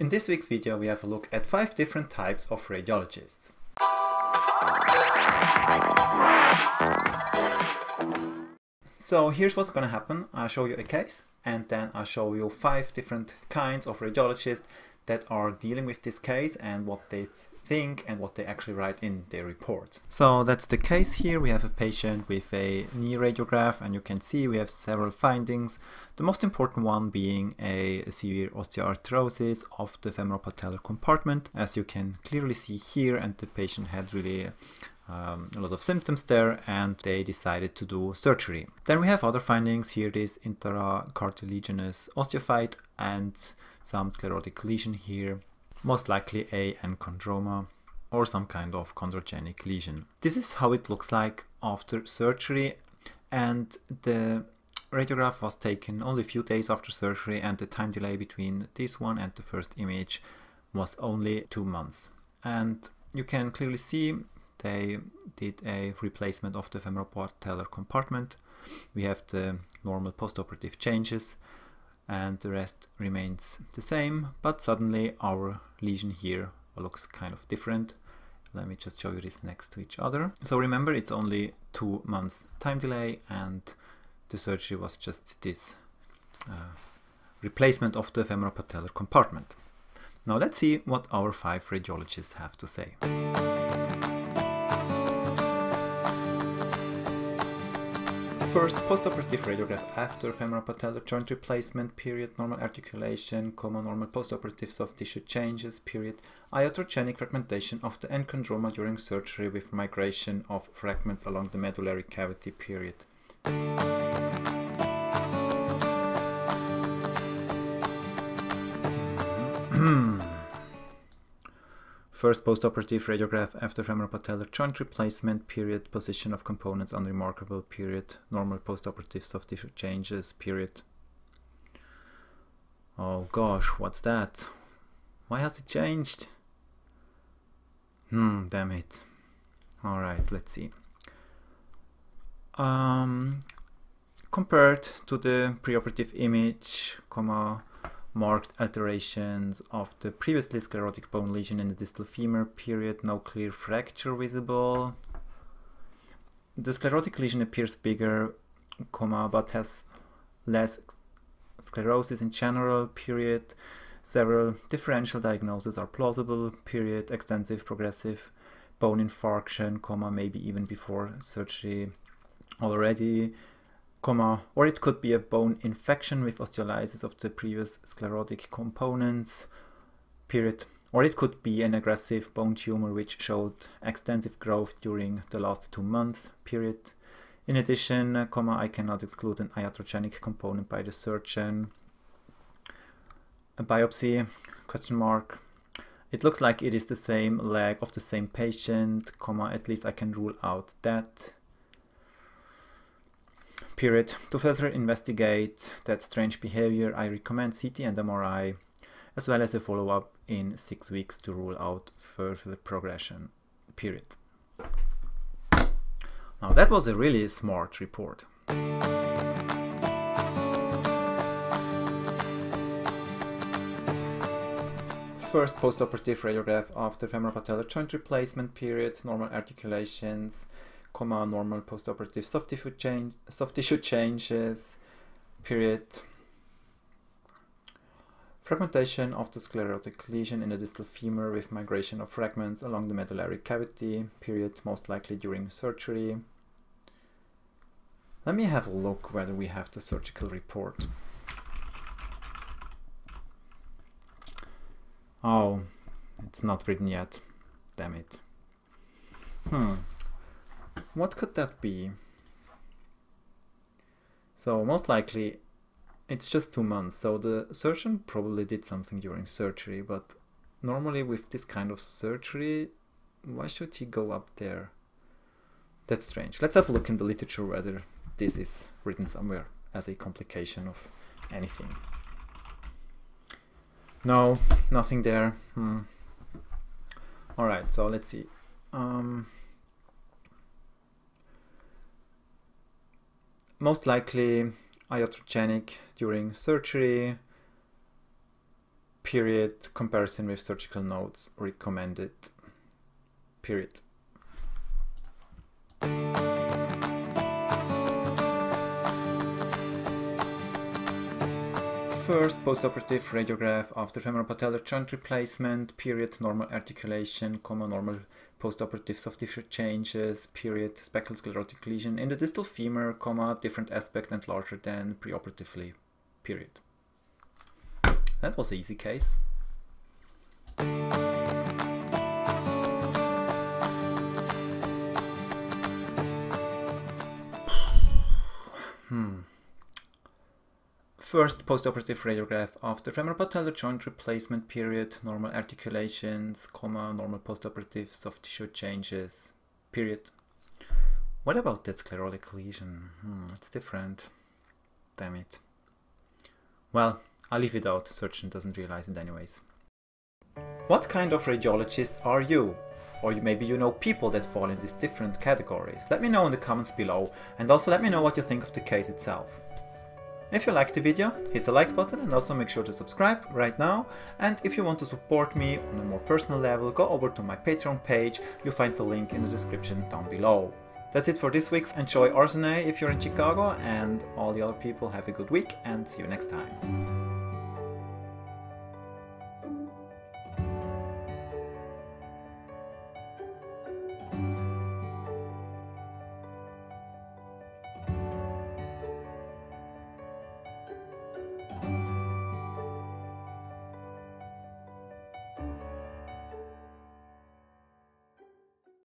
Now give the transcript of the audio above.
In this week's video we have a look at 5 different types of radiologists. So here's what's gonna happen. I'll show you a case and then I'll show you 5 different kinds of radiologists that are dealing with this case and what they think and what they actually write in their report. So that's the case here. We have a patient with a knee radiograph and you can see we have several findings. The most important one being a severe osteoarthrosis of the femoropatellar compartment as you can clearly see here and the patient had really um, a lot of symptoms there and they decided to do surgery. Then we have other findings here this intracartilaginous osteophyte and some sclerotic lesion here most likely a enchondroma or some kind of chondrogenic lesion. This is how it looks like after surgery and the radiograph was taken only a few days after surgery and the time delay between this one and the first image was only two months. And you can clearly see they did a replacement of the femoral femoropatellar compartment. We have the normal postoperative changes and the rest remains the same, but suddenly our lesion here looks kind of different. Let me just show you this next to each other. So remember, it's only two months time delay and the surgery was just this uh, replacement of the femoropatellar compartment. Now let's see what our five radiologists have to say. First, postoperative radiograph after femoropatellar joint replacement, period, normal articulation, comma, normal postoperative soft tissue changes, period, iatrogenic fragmentation of the enchondroma during surgery with migration of fragments along the medullary cavity, period. First postoperative radiograph after femoropatellar joint replacement period, position of components unremarkable period, normal postoperative soft tissue changes period. Oh gosh, what's that? Why has it changed? Hmm, damn it. Alright, let's see. Um, compared to the preoperative image, comma, marked alterations of the previously sclerotic bone lesion in the distal femur period, no clear fracture visible. The sclerotic lesion appears bigger, comma, but has less sclerosis in general, period. Several differential diagnoses are plausible, period. Extensive progressive bone infarction, comma, maybe even before surgery already comma, or it could be a bone infection with osteolysis of the previous sclerotic components, period. Or it could be an aggressive bone tumor which showed extensive growth during the last two months, period. In addition, uh, comma, I cannot exclude an iatrogenic component by the surgeon. A biopsy, question mark. It looks like it is the same leg of the same patient, comma, at least I can rule out that period. To further investigate that strange behavior, I recommend CT and MRI, as well as a follow-up in six weeks to rule out further progression, period. Now that was a really smart report. First postoperative radiograph after femoropatellar joint replacement period, normal articulations, comma normal postoperative soft tissue change soft tissue changes period. Fragmentation of the sclerotic lesion in the distal femur with migration of fragments along the medullary cavity period most likely during surgery. Let me have a look whether we have the surgical report. Oh it's not written yet. Damn it. Hmm what could that be? So most likely it's just two months. So the surgeon probably did something during surgery, but normally with this kind of surgery, why should he go up there? That's strange. Let's have a look in the literature whether this is written somewhere as a complication of anything. No, nothing there. Hmm. Alright, so let's see. Um, most likely iatrogenic during surgery. Period, comparison with surgical notes recommended, period. First postoperative radiograph after femoral patellar joint replacement, period, normal articulation, comma, normal postoperative soft tissue changes, period, speckle sclerotic lesion in the distal femur, comma, different aspect and larger than preoperatively, period. That was an easy case. First postoperative radiograph after femoral patellar joint replacement period, normal articulations, comma, normal postoperative soft tissue changes, period. What about that sclerotic lesion? Hmm, it's different. Damn it. Well, I'll leave it out, surgeon doesn't realize it anyways. What kind of radiologist are you? Or maybe you know people that fall in these different categories. Let me know in the comments below and also let me know what you think of the case itself. If you liked the video, hit the like button and also make sure to subscribe right now. And if you want to support me on a more personal level, go over to my Patreon page, you'll find the link in the description down below. That's it for this week. Enjoy RSNA if you're in Chicago and all the other people have a good week and see you next time.